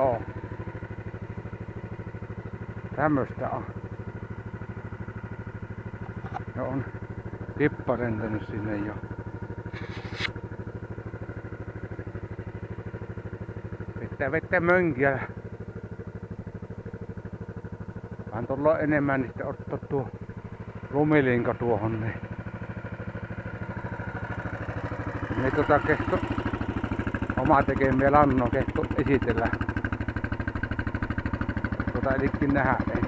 Joo. Tämmöstä on. Ja on tippa rentänyt sinne jo. Vettä vettä mönkiä. Vähän tulla enemmän, niin sitten ottaa tuo lumilinka tuohon. Niin. Niin tota kehto, oma tekemiä lannon kehto esitellä. Tota elikin nähdä ei.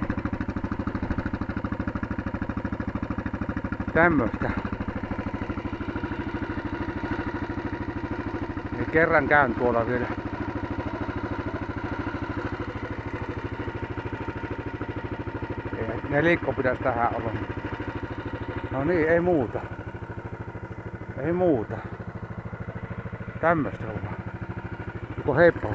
Tämmöstä. Niin kerran käyn tuolla vielä. Nelikko pitäisi tähän olla. No niin, ei muuta. Ei muuta. Tämmöstä on. Joko heippa.